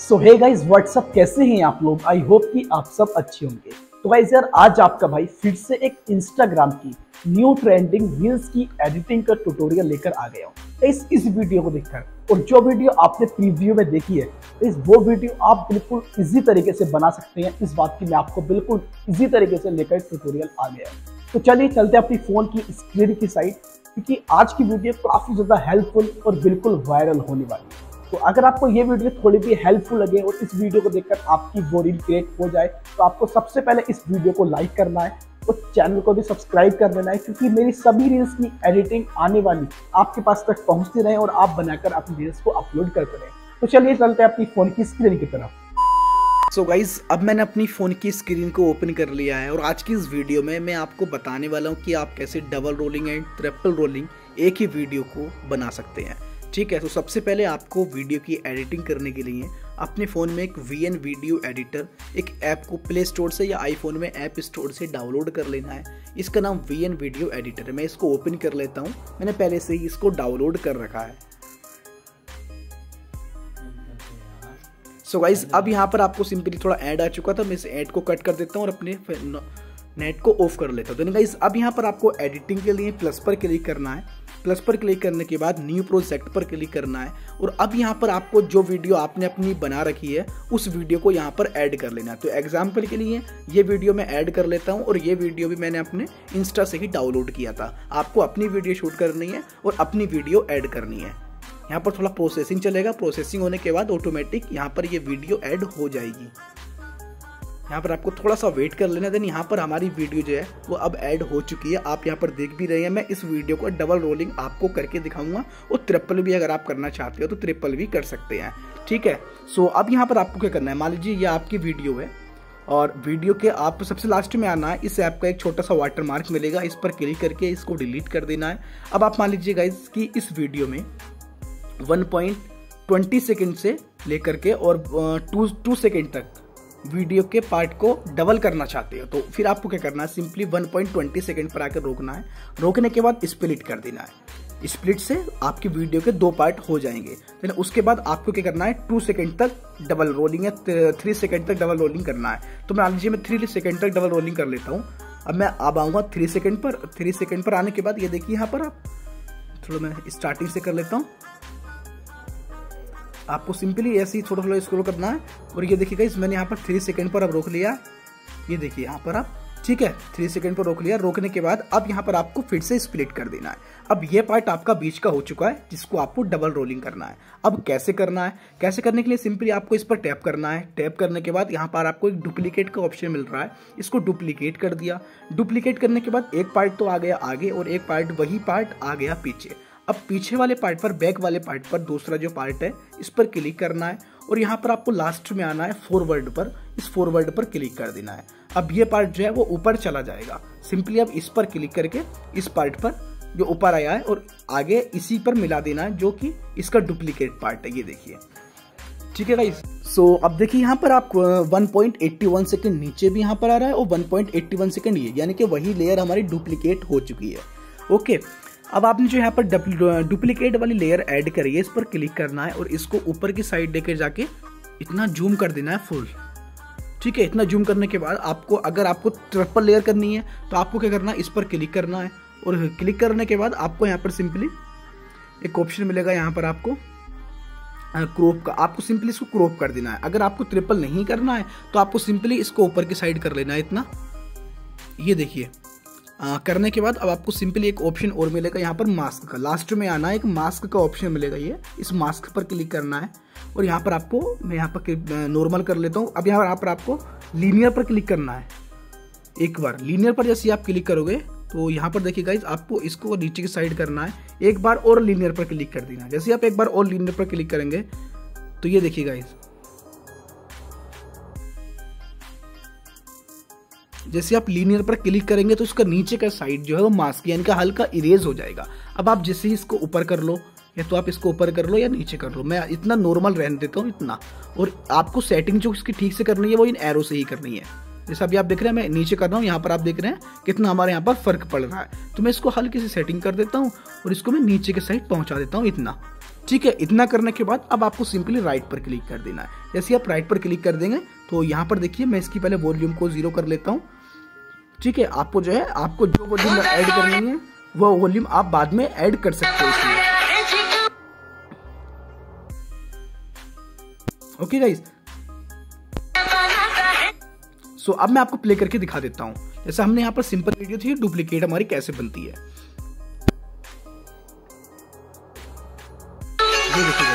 सो hey guys what's up कैसे हैं आप लोग? आई होप कि आप सब अच्छे होंगे। तो गाइस यार, आज आपका भाई फिर से एक इंस्टाग्राम की न्यू ट्रेंडिंग रील्स की एडिटिंग का ट्यूटोरियल लेकर आ गया हूँ। इस इस वीडियो को देखकर। और जो वीडियो आपने प्रीव्यू में देखी है, इस वो वीडियो आप बिल्कुल इजी तरीके से बना सकते हैं। इस बात की मैं आपको बिल्कुल इजी तरीके से लेकर ट्यूटोरियल आ गया तो चलिए चलते अपनी फ़ोन की स्क्रीन की साइड क्योंकि आज की वीडियो काफ़ी ज़्यादा हेल्पफुल और बिल्कुल वायरल होने वाली है। तो अगर आपको ये वीडियो थोड़ी भी हेल्पफुल लगे और इस वीडियो को देखकर आपकी रील क्रिएट हो जाए तो आपको सबसे पहले इस वीडियो को लाइक करना है और चैनल को भी सब्सक्राइब कर देना है, क्योंकि मेरी सभी रील्स की एडिटिंग आने वाली आपके पास तक पहुँचती रहे और आप बनाकर अपनी रील्स को अपलोड करते रहे। तो चलिए चलते हैं अपनी फ़ोन की स्क्रीन की तरफ़। सो so गाइज़ अब मैंने अपनी फ़ोन की स्क्रीन को ओपन कर लिया है और आज की इस वीडियो में मैं आपको बताने वाला हूँ कि आप कैसे double rolling and triple rolling एक ही वीडियो को बना सकते हैं। ठीक है तो सबसे पहले आपको वीडियो की एडिटिंग करने के लिए अपने फ़ोन में एक वी एन वीडियो एडिटर एक ऐप को प्ले स्टोर से या आईफोन में ऐप स्टोर से डाउनलोड कर लेना है। इसका नाम वी एन वीडियो एडिटर है। मैं इसको ओपन कर लेता हूँ। मैंने पहले से ही इसको डाउनलोड कर रखा है। सो गाइज़ अब यहाँ पर आपको सिंपली थोड़ा ऐड आ चुका था, मैं इस ऐड को कट कर देता हूँ और अपने नेट को ऑफ़ कर लेता हूँ। गाइज़ अब यहाँ पर आपको एडिटिंग के लिए प्लस पर क्लिक करना है। प्लस पर क्लिक करने के बाद न्यू प्रोजेक्ट पर क्लिक करना है। और अब यहाँ पर आपको जो वीडियो आपने अपनी बना रखी है, उस वीडियो को यहाँ पर ऐड कर लेना है। तो एग्ज़ाम्पल के लिए ये वीडियो मैं ऐड कर लेता हूँ और ये वीडियो भी मैंने अपने इंस्टा से ही डाउनलोड किया था। आपको अपनी वीडियो शूट करनी है और अपनी वीडियो ऐड करनी है। यहाँ पर थोड़ा प्रोसेसिंग चलेगा। प्रोसेसिंग होने के बाद ऑटोमेटिक यहाँ पर ये वीडियो ऐड हो जाएगी। यहाँ पर आपको थोड़ा सा वेट कर लेना। देन यहाँ पर हमारी वीडियो जो है, वो अब ऐड हो चुकी है। आप यहाँ पर देख भी रहे हैं। मैं इस वीडियो को डबल रोलिंग आपको करके दिखाऊँगा। और ट्रिपल भी अगर आप करना चाहते हो तो ट्रिपल भी कर सकते हैं। ठीक है? सो अब यहाँ पर आपको क्या करना है? मान लीजिए ये आपकी वीडियो है। और वीडियो के आप सबसे लास्ट में आना है। इस ऐप का एक छोटा सा वाटर मार्क मिलेगा। इस पर क्लिक करके इसको डिलीट कर देना है। अब आप मान लीजिएगा इसकी इस वीडियो में वन पॉइंट ट्वेंटी सेकेंड से लेकर के और टू टू सेकेंड तक वीडियो के पार्ट को डबल करना चाहते हो। तो फिर आपको क्या करना है? सिंपली 1.20 सेकंड पर आकर रोकना है। रोकने के बाद स्प्लिट कर देना है। स्प्लिट से आपकी वीडियो के दो पार्ट हो जाएँगे। फिर उसके बाद आपको क्या करना है? टू सेकंड तक डबल रोलिंग है थ्री सेकंड तक डबल रोलिंग करना है। तो मैं लीजिए मैं थ्री सेकंड तक डबल रोलिंग कर लेता हूँ। अब मैं अब आऊँगा थ्री सेकंड पर। थ्री सेकंड पर आने के बाद ये देखिए यहाँ पर आप, थोड़ा मैं स्टार्टिंग से कर लेता हूँ। आपको सिंपली ऐसे ही थोड़ा थोड़ा स्क्रोल करना है। और ये देखिएगा इस मैंने यहाँ पर थ्री सेकेंड पर अब रोक लिया। ये देखिए यहाँ पर आप, ठीक है थ्री सेकेंड पर रोक लिया। रोकने के बाद अब यहाँ पर आपको फिर से स्प्लिट कर देना है। अब ये पार्ट आपका बीच का हो चुका है, जिसको आपको डबल रोलिंग करना है। अब कैसे करना है? कैसे करने के लिए सिंपली आपको इस पर टैप करना है। टैप करने के बाद यहाँ पर आपको एक डुप्लीकेट का ऑप्शन मिल रहा है। इसको डुप्लीकेट कर दिया। डुप्लीकेट करने के बाद एक पार्ट तो आ गया आगे और एक पार्ट वही पार्ट आ गया पीछे। अब पीछे वाले पार्ट पर बैक वाले पार्ट पर दूसरा जो पार्ट है इस पर क्लिक करना है और यहाँ पर आपको लास्ट में आना है फॉरवर्ड पर। इस फॉरवर्ड पर क्लिक कर देना है। अब ये पार्ट जो है वो ऊपर चला जाएगा। सिंपली अब इस पर क्लिक करके इस पार्ट पर जो ऊपर आया है और आगे इसी पर मिला देना है जो कि इसका डुप्लीकेट पार्ट है। ये देखिए। ठीक है गाइस सो so, अब देखिए यहाँ पर आप 1.81 सेकंड नीचे भी यहाँ पर आ रहा है और 1.81 सेकंड ये। यानी कि वही लेयर हमारी डुप्लीकेट हो चुकी है। ओके अब आपने जो यहाँ पर डुप्लीकेट वाली लेयर ऐड करी है, इस पर क्लिक करना है और इसको ऊपर की साइड लेकर जाके इतना जूम कर देना है फुल ठीक है, इतना जूम करने के बाद आपको अगर आपको ट्रिपल लेयर करनी है तो आपको क्या करना है, इस पर क्लिक करना है। और क्लिक करने के बाद आपको यहाँ पर सिंपली एक ऑप्शन मिलेगा यहाँ पर आपको क्रोप का। आपको सिंपली इसको क्रोप कर देना है। अगर आपको ट्रिपल नहीं करना है तो आपको सिंपली इसको ऊपर की साइड कर लेना है इतना। ये देखिए। आ, करने के बाद अब आपको सिंपली एक ऑप्शन और मिलेगा यहाँ पर मास्क का। लास्ट में आना है एक मास्क का ऑप्शन मिलेगा ये। इस मास्क पर क्लिक करना है और यहाँ पर आपको मैं यहाँ पर नॉर्मल कर लेता हूँ। अब यहाँ पर आपको लीनियर पर क्लिक करना है। एक बार लीनियर पर जैसे आप क्लिक करोगे तो यहाँ पर देखिए गाइज़ आपको इसको नीचे की साइड करना है। एक बार और लीनियर पर क्लिक कर देना जैसे आप एक बार और लीनियर पर क्लिक करेंगे तो ये देखिए गाइज़ जैसे आप लीनियर पर क्लिक करेंगे तो इसका नीचे का साइड जो है वो मास्क यानी कि हल्का इरेज हो जाएगा। अब आप जैसे ही इसको ऊपर कर लो, या तो आप इसको ऊपर कर लो या नीचे कर लो। मैं इतना नॉर्मल रहने देता हूँ, इतना। और आपको सेटिंग जो इसकी ठीक से करनी है, वो इन एरो से ही करनी है। जैसे अभी आप देख रहे हैं, मैं नीचे कर रहा हूँ, यहाँ पर आप देख रहे हैं कितना हमारे यहाँ पर फ़र्क पड़ रहा है। तो मैं इसको हल्की सी सेटिंग कर देता हूँ और इसको मैं नीचे के साइड पहुँचा देता हूँ, इतना। ठीक है, इतना करने के बाद अब आपको सिंपली राइट पर क्लिक कर देना है। जैसे आप राइट पर क्लिक कर देंगे तो यहाँ पर देखिए, मैं इसकी पहले वॉल्यूम को ज़ीरो कर लेता हूँ। ठीक है, आपको जो है, आपको जो वॉल्यूम ऐड करनी है, वो वॉल्यूम आप बाद में ऐड कर सकते हो इसमें। ओके गाइस सो अब मैं आपको प्ले करके दिखा देता हूँ। जैसे हमने यहाँ पर सिंपल वीडियो थी डुप्लीकेट हमारी कैसे बनती है। ये देखिए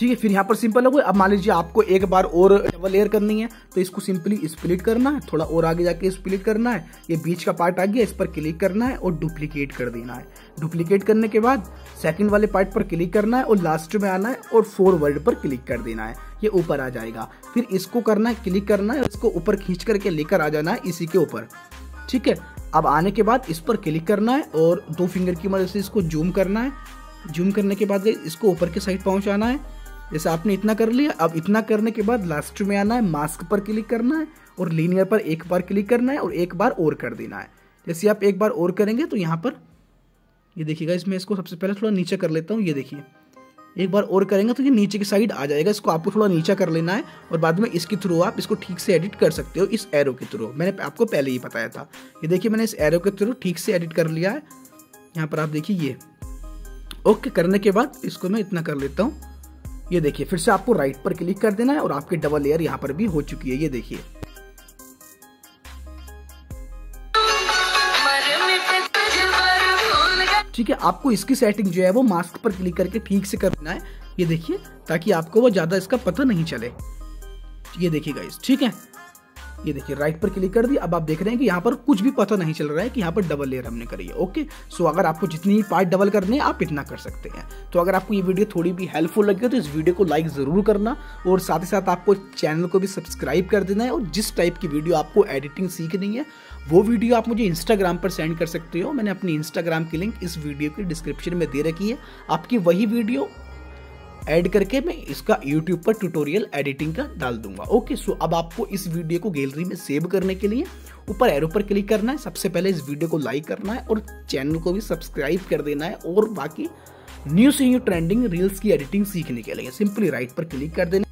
ठीक है, फिर यहाँ पर सिंपल हो गया अब मान लीजिए आपको एक बार और डबल लेयर करनी है तो इसको सिंपली स्प्लिट करना है, थोड़ा और आगे जाके स्प्लिट करना है, ये बीच का पार्ट आ गया, इस पर क्लिक करना है और डुप्लीकेट कर देना है। डुप्लीकेट करने के बाद सेकंड वाले पार्ट पर क्लिक करना है और लास्ट में आना है और फॉरवर्ड पर क्लिक कर देना है। ये ऊपर आ जाएगा। फिर इसको करना है क्लिक करना है, इसको ऊपर खींच करके लेकर आ जाना है, इसी के ऊपर। ठीक है? अब आने के बाद इस पर क्लिक करना है और दो फिंगर की मदद से इसको जूम करना है। जूम करने के बाद इसको ऊपर के साइड पहुंचाना है। जैसे आपने इतना कर लिया, अब इतना करने के बाद लास्ट में आना है मास्क पर क्लिक करना है और लीनियर पर एक बार क्लिक करना है और एक बार और कर देना है। जैसे आप एक बार और करेंगे तो यहाँ पर, ये देखिएगा, इसमें इसको सबसे पहले थोड़ा नीचे कर लेता हूँ, ये देखिए। एक बार और करेंगे तो ये नीचे की साइड आ जाएगा, इसको आपको थोड़ा नीचा कर लेना है और बाद में इसके थ्रू आप इसको ठीक से एडिट कर सकते हो, इस एरो के थ्रू मैंने आपको पहले ही बताया था। ये देखिए, मैंने इस एरो के थ्रू ठीक से एडिट कर लिया है। यहाँ पर आप देखिए, ये। ओके करने के बाद इसको मैं इतना कर लेता हूँ। ये देखिए, फिर से आपको राइट पर क्लिक कर देना है और आपकी डबल लेयर यहाँ पर भी हो चुकी है, ये देखिए। ठीक है, आपको इसकी सेटिंग जो है वो मास्क पर क्लिक करके ठीक से कर देना है, ये देखिए, ताकि आपको वो ज़्यादा इसका पता नहीं चले। ये देखिए इस ठीक है? ये देखिए राइट पर क्लिक कर दिया अब आप देख रहे हैं कि यहाँ पर कुछ भी पता नहीं चल रहा है कि यहाँ पर डबल लेयर हमने करी है। ओके सो अगर आपको जितनी पार्ट डबल करने हैं, आप इतना कर सकते हैं। तो अगर आपको ये वीडियो थोड़ी भी हेल्पफुल लगे तो इस वीडियो को लाइक ज़रूर करना और साथ ही साथ आपको चैनल को भी सब्सक्राइब कर देना है और जिस टाइप की वीडियो आपको एडिटिंग सीखनी है, वो वीडियो आप मुझे इंस्टाग्राम पर सेंड कर सकते हो। मैंने अपनी इंस्टाग्राम की लिंक इस वीडियो की डिस्क्रिप्शन में दे रखी है। आपकी वही वीडियो ऐड करके मैं इसका यूट्यूब पर ट्यूटोरियल एडिटिंग का डाल दूँगा। ओके सो अब आपको इस वीडियो को गैलरी में सेव करने के लिए ऊपर एरो पर क्लिक करना है। सबसे पहले इस वीडियो को लाइक करना है और चैनल को भी सब्सक्राइब कर देना है और बाकी न्यू से न्यू ट्रेंडिंग रील्स की एडिटिंग सीखने के लिए। सिंपली राइट पर क्लिक कर देना।